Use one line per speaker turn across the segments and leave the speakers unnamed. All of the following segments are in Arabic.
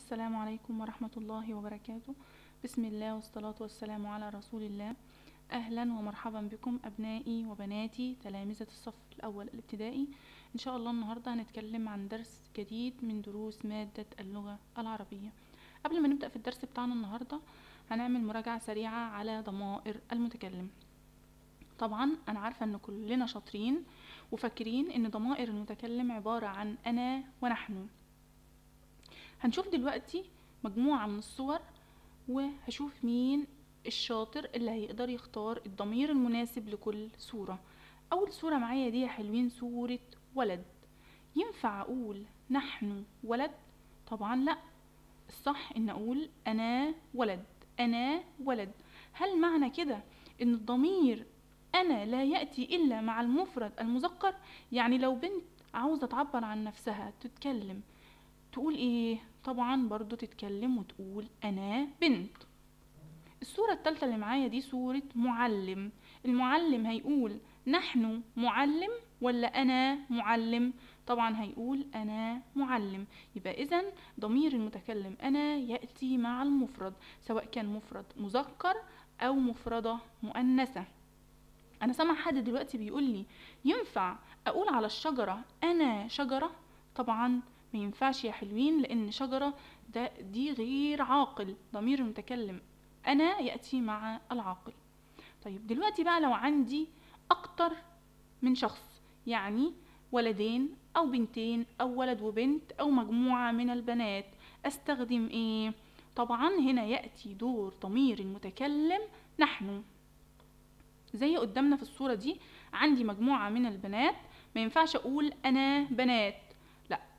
السلام عليكم ورحمة الله وبركاته. بسم الله والصلاة والسلام على رسول الله. أهلا ومرحبا بكم أبنائي وبناتي. تلامذة الصف الأول الابتدائي. إن شاء الله النهاردة هنتكلم عن درس جديد من دروس مادة اللغة العربية. قبل ما نبدأ في الدرس بتاعنا النهاردة هنعمل مراجعة سريعة على ضمائر المتكلم. طبعا أنا عارفة إن كلنا شاطرين وفاكرين إن ضمائر المتكلم عبارة عن أنا ونحن. هنشوف دلوقتي مجموعة من الصور وهشوف مين الشاطر اللي هيقدر يختار الضمير المناسب لكل صورة. أول صورة معايا دي يا حلوين صورة ولد. ينفع أقول نحن ولد؟ طبعا لأ. الصح إن أقول أنا ولد. أنا ولد. هل معنى كده إن الضمير أنا لا يأتي إلا مع المفرد المذكر؟ يعني لو بنت عاوزة تعبر عن نفسها تتكلم تقول إيه؟ طبعا برضو تتكلم وتقول أنا بنت. الصورة التالتة اللي معايا دي صورة معلم. المعلم هيقول نحن معلم ولا أنا معلم؟ طبعا هيقول أنا معلم. يبقى إذا ضمير المتكلم أنا يأتي مع المفرد سواء كان مفرد مذكر أو مفردة مؤنثة. أنا سامع حد دلوقتي بيقول لي ينفع أقول على الشجرة أنا شجرة؟ طبعا ما ينفعش يا حلوين لأن شجرة ده دي غير عاقل ضمير المتكلم أنا يأتي مع العاقل. طيب دلوقتي بقى لو عندي أكتر من شخص يعني ولدين أو بنتين أو ولد وبنت أو مجموعة من البنات أستخدم إيه؟ طبعا هنا يأتي دور ضمير المتكلم نحن. زي قدامنا في الصورة دي عندي مجموعة من البنات ما ينفعش أقول أنا بنات.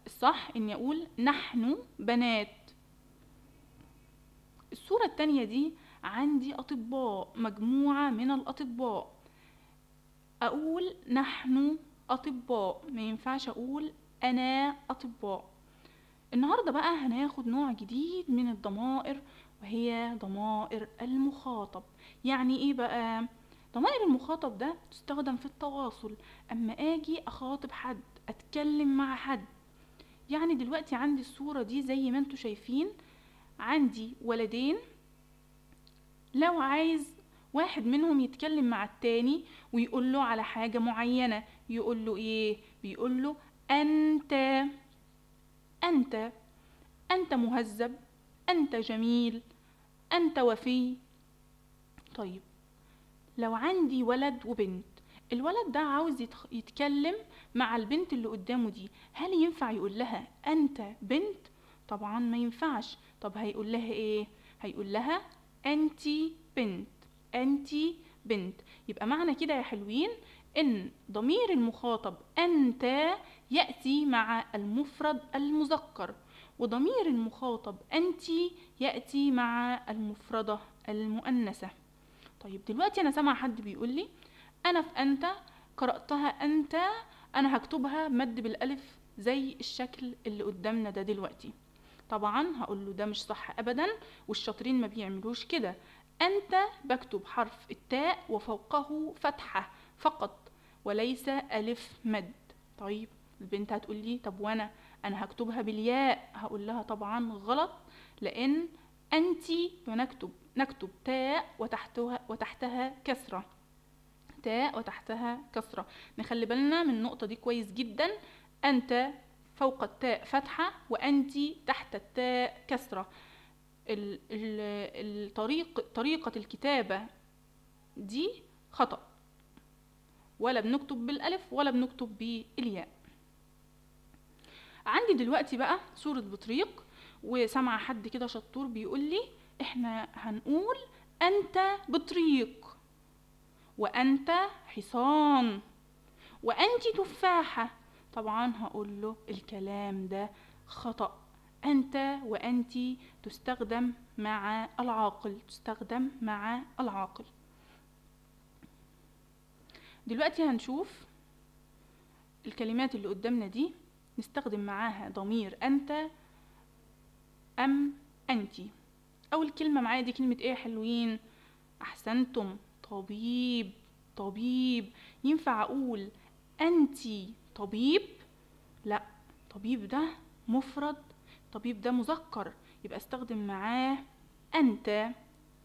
الصح إني أقول نحن بنات. الصورة التانية دي عندي أطباء مجموعة من الأطباء. أقول نحن أطباء ما ينفعش أقول أنا أطباء. النهاردة بقى هناخد نوع جديد من الضمائر وهي ضمائر المخاطب. يعني إيه بقى؟ ضمائر المخاطب ده تستخدم في التواصل. أما أجي أخاطب حد أتكلم مع حد يعني دلوقتي عندي الصورة دي زي ما أنتوا شايفين. عندي ولدين. لو عايز واحد منهم يتكلم مع التاني ويقول له على حاجة معينة يقول له إيه؟ بيقول له أنت أنت أنت مهذب أنت جميل أنت وفي. طيب لو عندي ولد وبنت الولد ده عاوز يتكلم مع البنت اللي قدامه دي. هل ينفع يقول لها أنت بنت؟ طبعا ما ينفعش. طب هيقول لها إيه؟ هيقول لها انتي بنت انتي بنت. يبقى معنى كده يا حلوين إن ضمير المخاطب أنت يأتي مع المفرد المذكر وضمير المخاطب انتي يأتي مع المفردة المؤنثة. طيب دلوقتي أنا سامع حد بيقول لي أنا في أنت قرأتها أنت أنا هكتبها مد بالألف زي الشكل اللي قدامنا ده دلوقتي. طبعا هقول له ده مش صح ابدا والشاطرين ما بيعملوش كده. أنت بكتب حرف التاء وفوقه فتحة فقط وليس ألف مد. طيب البنت هتقول لي طب وأنا؟ أنا هكتبها بالياء. هقول لها طبعا غلط لأن أنتي بنكتب نكتب تاء وتحتها وتحتها كسرة. تاء وتحتها كسرة. نخلي بالنا من النقطة دي كويس جدا. أنت فوق التاء فتحة وأنت تحت التاء كسرة. الطريق طريقة الكتابة دي خطأ. ولا بنكتب بالألف ولا بنكتب بالياء. عندي دلوقتي بقى صورة بطريق وسمع حد كده شطور بيقول لي إحنا هنقول أنت بطريق. وأنت حصان. وأنت تفاحة. طبعا هقول له الكلام ده خطأ. أنت وأنت تستخدم مع العاقل تستخدم مع العاقل. دلوقتي هنشوف الكلمات اللي قدامنا دي نستخدم معاها ضمير أنت أم أنتي. أول كلمة معايا دي كلمة إيه؟ حلوين. أحسنتم. طبيب طبيب. ينفع أقول أنتي طبيب؟ لا طبيب ده مفرد طبيب ده مذكر. يبقى استخدم معاه أنت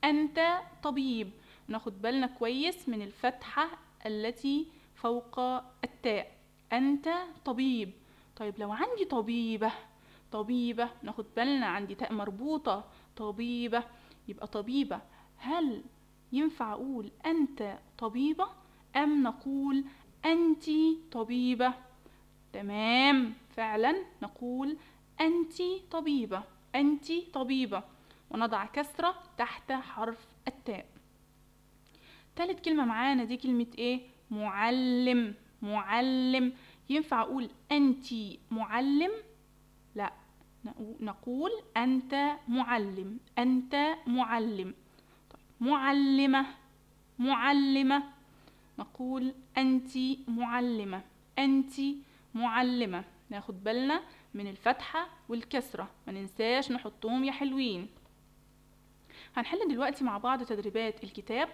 أنت طبيب. ناخد بالنا كويس من الفتحة التي فوق التاء. أنت طبيب. طيب لو عندي طبيبة طبيبة ناخد بالنا عندي تاء مربوطة طبيبة. يبقى طبيبة هل ينفع أقول أنت طبيبة أم نقول أنت طبيبة؟ تمام فعلا نقول أنت طبيبة أنت طبيبة. ونضع كسرة تحت حرف التاء. تالت كلمة معانا دي كلمة إيه؟ معلم معلم. ينفع أقول أنت معلم؟ لا نقول أنت معلم أنت معلم. معلمة. معلمة. نقول انت معلمة. انت معلمة. ناخد بالنا من الفتحة والكسرة. ما ننساش نحطهم يا حلوين. هنحل دلوقتي مع بعض تدريبات الكتاب.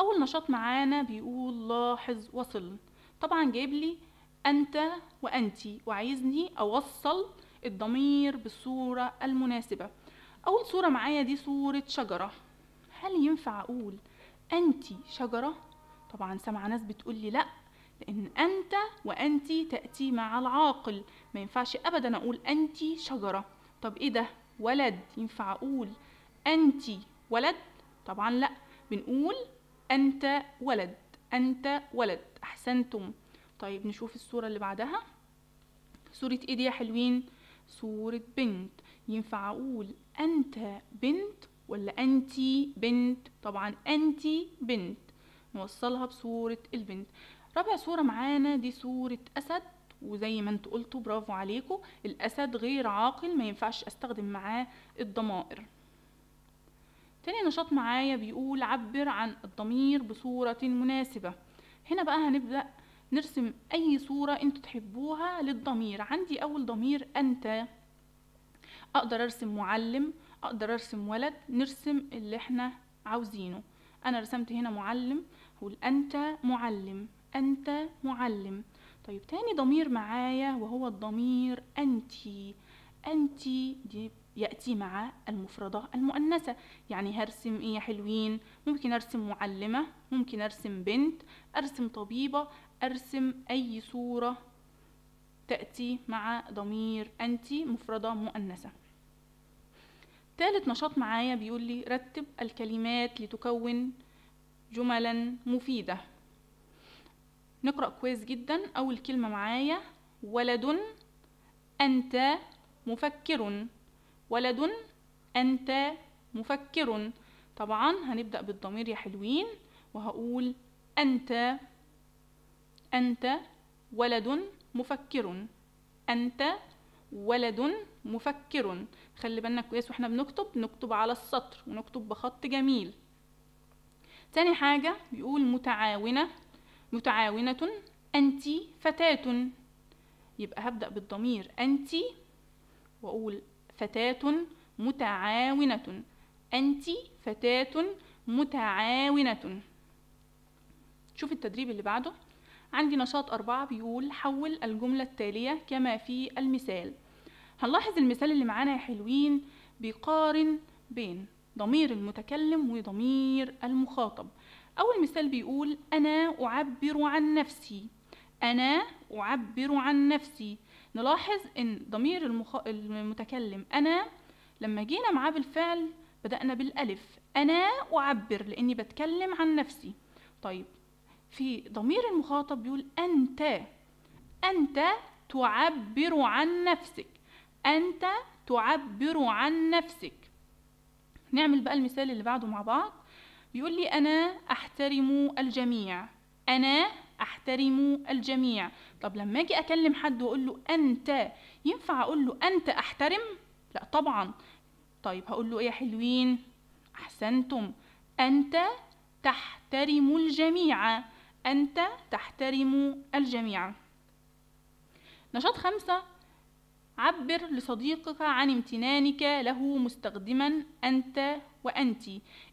أول نشاط معانا بيقول لاحظ وصل. طبعا جايب لي أنت وانتي وعايزني أوصل الضمير بالصورة المناسبة. أول صورة معايا دي صورة شجرة. هل ينفع أقول انتي شجرة؟ طبعا سمع ناس بتقول لي لأ لأن أنت وانتي تأتي مع العاقل. ما ينفعش ابدا أقول انتي شجرة. طب إيه ده؟ ولد. ينفع أقول انتي ولد؟ طبعا لأ. بنقول أنت ولد. أنت ولد. أحسنتم. طيب نشوف الصورة اللي بعدها. صورة إيه دي يا حلوين. صورة بنت. ينفع أقول أنت بنت ولا أنتي بنت؟ طبعا أنتي بنت. نوصلها بصورة البنت. رابع صورة معانا دي صورة أسد. وزي ما أنتوا قلتوا برافو عليكم الأسد غير عاقل ما ينفعش أستخدم معاه الضمائر. تاني نشاط معايا بيقول عبر عن الضمير بصورة مناسبة. هنا بقى هنبدأ نرسم أي صورة أنتوا تحبوها للضمير. عندي أول ضمير أنت. أقدر أرسم معلم أقدر أرسم ولد نرسم اللي إحنا عاوزينه. أنا رسمت هنا معلم هقول أنت معلم أنت معلم. طيب تاني ضمير معايا وهو الضمير أنتي أنتي دي يأتي مع المفردة المؤنثة. يعني هرسم إيه يا حلوين؟ ممكن أرسم معلمة ممكن أرسم بنت أرسم طبيبة أرسم أي صورة تأتي مع ضمير أنتي مفردة مؤنثة. ثالث نشاط معايا بيقول لي رتب الكلمات لتكون جملا مفيدة. نقرأ كويس جدا أول كلمة معايا ولد أنت مفكر. ولد أنت مفكر. طبعا هنبدأ بالضمير يا حلوين وهقول أنت أنت ولد مفكر. أنت ولد مفكر. خلي بالنا كويس وإحنا بنكتب نكتب على السطر ونكتب بخط جميل. تاني حاجة بيقول متعاونة متعاونة أنت فتاة يبقى هبدأ بالضمير. أنت وأقول فتاة متعاونة. أنت فتاة متعاونة. شوف التدريب اللي بعده. عندي نشاط أربعة بيقول حول الجملة التالية كما في المثال. هنلاحظ المثال اللي معانا يا حلوين بيقارن بين ضمير المتكلم وضمير المخاطب. أول مثال بيقول أنا أعبر عن نفسي. أنا أعبر عن نفسي. نلاحظ إن ضمير المخ... المتكلم أنا لما جينا معاه بالفعل بدأنا بالألف. أنا أعبر لأني بتكلم عن نفسي. طيب في ضمير المخاطب بيقول أنت أنت تعبر عن نفسك أنت تعبر عن نفسك. نعمل بقى المثال اللي بعده مع بعض. بيقول لي أنا أحترم الجميع أنا أحترم الجميع. طب لما أجي أكلم حد وأقول له أنت ينفع أقول له أنت أحترم؟ لا طبعا. طيب هقول له إيه يا حلوين؟ أحسنتم. أنت تحترم الجميع. أنت تحترم الجميع. نشاط خمسة عبر لصديقك عن امتنانك له مستخدما أنت وأنت.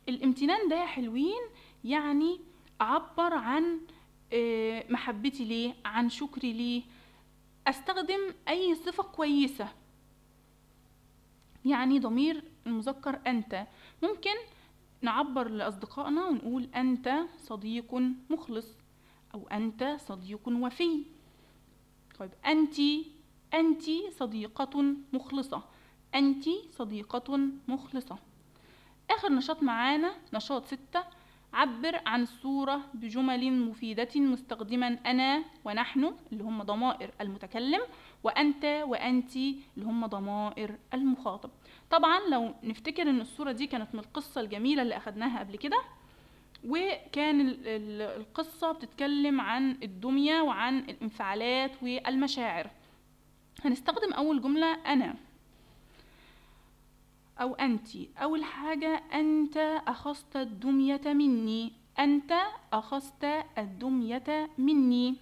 الامتنان ده يا حلوين يعني أعبر عن محبتي ليه عن شكري ليه. أستخدم أي صفة كويسة. يعني ضمير المذكر أنت. ممكن نعبر لأصدقائنا ونقول أنت صديق مخلص. أو أنت صديق وفي. طيب أنت أنت صديقة مخلصة. أنت صديقة مخلصة. آخر نشاط معانا نشاط ستة عبر عن الصورة بجمل مفيدة مستخدما أنا ونحن اللي هم ضمائر المتكلم وأنت وأنت اللي هم ضمائر المخاطب. طبعا لو نفتكر إن الصورة دي كانت من القصة الجميلة اللي أخدناها قبل كده وكان ال- ال- القصة بتتكلم عن الدمية وعن الانفعالات والمشاعر. هنستخدم أول جملة أنا أو أنت. أول حاجة أنت أخذت الدمية مني. أنت أخذت الدمية مني.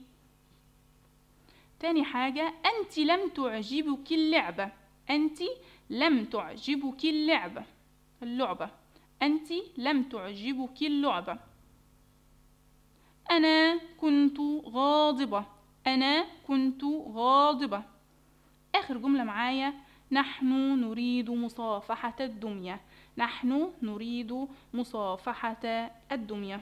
تاني حاجة أنت لم تعجبك اللعبة. أنت لم تعجبك اللعبة اللعبة. أنت لم تعجبك اللعبة. أنا كنت غاضبة. أنا كنت غاضبة. آخر جملة معايا. نحن نريد مصافحة الدمية. نحن نريد مصافحة الدمية.